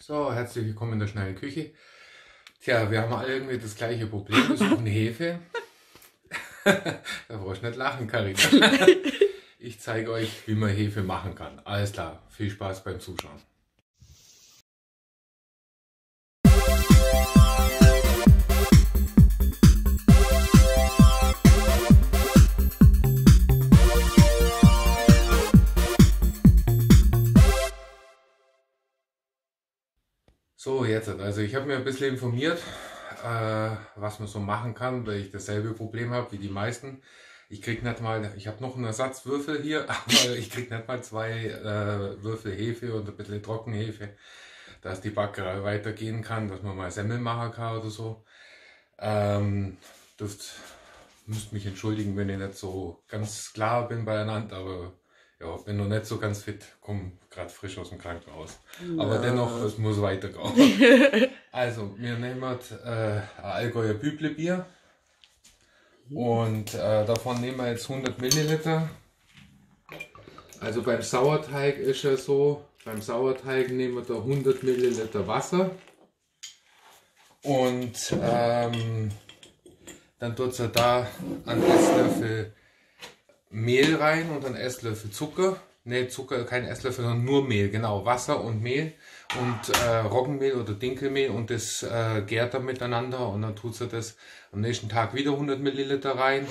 So, herzlich willkommen in der schnellen Küche. Tja, wir haben alle irgendwie das gleiche Problem. Wir suchen Hefe. da brauchst du nicht lachen, Karina. Ich zeige euch, wie man Hefe machen kann. Alles klar, viel Spaß beim Zuschauen. Jetzt, also ich habe mir ein bisschen informiert, äh, was man so machen kann, weil ich dasselbe Problem habe wie die meisten. Ich krieg nicht mal, ich habe noch einen Ersatzwürfel hier, aber ich krieg nicht mal zwei äh, Würfel Hefe und ein bisschen Trockenhefe, dass die Backerei weitergehen kann, dass man mal Semmel machen kann oder so. Ähm, dürft, müsst mich entschuldigen, wenn ich nicht so ganz klar bin beieinander, aber ja, bin noch nicht so ganz fit, komme gerade frisch aus dem Krankenhaus. Ja. Aber dennoch, es muss weitergehen. also, wir nehmen äh, ein Allgäuer Büblebier. Und äh, davon nehmen wir jetzt 100 Milliliter. Also beim Sauerteig ist ja so, beim Sauerteig nehmen wir da 100 Milliliter Wasser. Und ähm, dann tut er da einen Esslöffel Mehl rein und einen Esslöffel Zucker. Ne, Zucker, kein Esslöffel, sondern nur Mehl, genau. Wasser und Mehl und äh, Roggenmehl oder Dinkelmehl und das äh, gärt dann miteinander und dann tut sie das am nächsten Tag wieder 100 Milliliter rein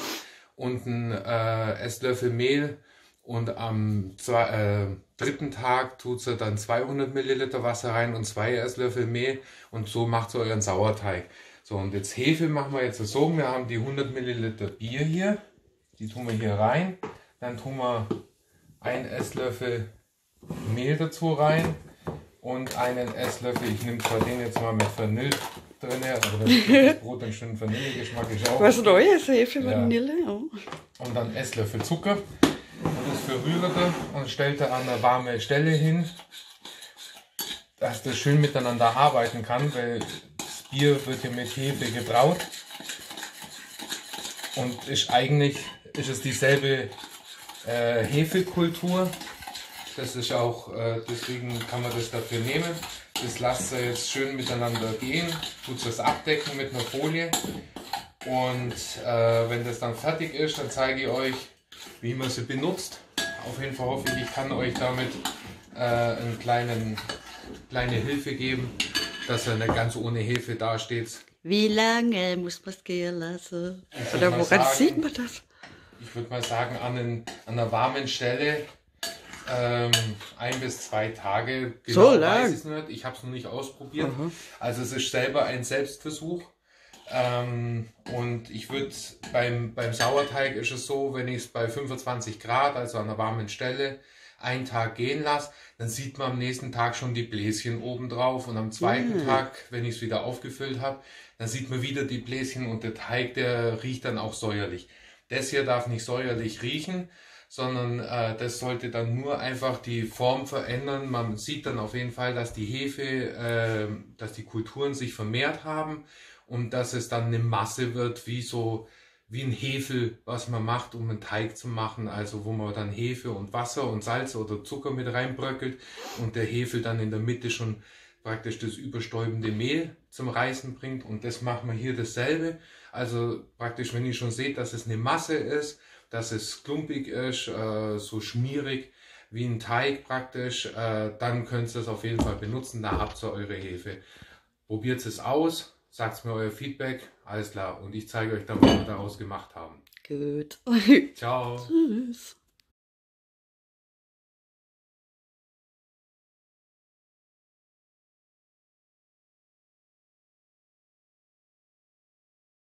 und ein äh, Esslöffel Mehl und am zwei, äh, dritten Tag tut sie dann 200 Milliliter Wasser rein und zwei Esslöffel Mehl und so macht sie euren Sauerteig. So und jetzt Hefe machen wir jetzt so, wir haben die 100 Milliliter Bier hier die tun wir hier rein. Dann tun wir ein Esslöffel Mehl dazu rein und einen Esslöffel, ich nehme zwar den jetzt mal mit Vanille drin, aber das Brot dann schön Vanillegeschmack ist auch. Was Neues, Hefe, Vanille, ja. Und dann Esslöffel Zucker. Und das verrührt er und stellt er an eine warme Stelle hin, dass das schön miteinander arbeiten kann, weil das Bier wird ja mit Hefe gebraut und ist eigentlich ist es dieselbe äh, Hefekultur. Das ist auch, äh, deswegen kann man das dafür nehmen. Das lasst ihr jetzt schön miteinander gehen, tut es abdecken mit einer Folie. Und äh, wenn das dann fertig ist, dann zeige ich euch, wie man sie benutzt. Auf jeden Fall hoffe ich, ich kann euch damit äh, eine kleinen, kleine Hilfe geben, dass er nicht ganz ohne Hefe dasteht. Wie lange muss man es gehen lassen? Oder woran sagen, sieht man das? Ich würde mal sagen, an, einen, an einer warmen Stelle ähm, ein bis zwei Tage. Genau so lang? weiß ich nicht. Ich habe es noch nicht ausprobiert. Aha. Also es ist selber ein Selbstversuch. Ähm, und ich würde beim, beim Sauerteig ist es so, wenn ich es bei 25 Grad, also an einer warmen Stelle, einen Tag gehen lasse, dann sieht man am nächsten Tag schon die Bläschen oben drauf und am zweiten mm. Tag, wenn ich es wieder aufgefüllt habe, dann sieht man wieder die Bläschen und der Teig, der riecht dann auch säuerlich. Das hier darf nicht säuerlich riechen, sondern äh, das sollte dann nur einfach die Form verändern. Man sieht dann auf jeden Fall, dass die Hefe, äh, dass die Kulturen sich vermehrt haben und dass es dann eine Masse wird, wie so wie ein Hefe, was man macht, um einen Teig zu machen, also wo man dann Hefe und Wasser und Salz oder Zucker mit reinbröckelt und der Hefe dann in der Mitte schon praktisch das überstäubende Mehl zum Reißen bringt und das machen wir hier dasselbe. Also praktisch, wenn ihr schon seht, dass es eine Masse ist, dass es klumpig ist, äh, so schmierig wie ein Teig praktisch, äh, dann könnt ihr es auf jeden Fall benutzen, da habt ihr eure Hefe. Probiert es aus, sagt mir euer Feedback, alles klar und ich zeige euch dann, was wir daraus gemacht haben. Gut. Ciao. Tschüss.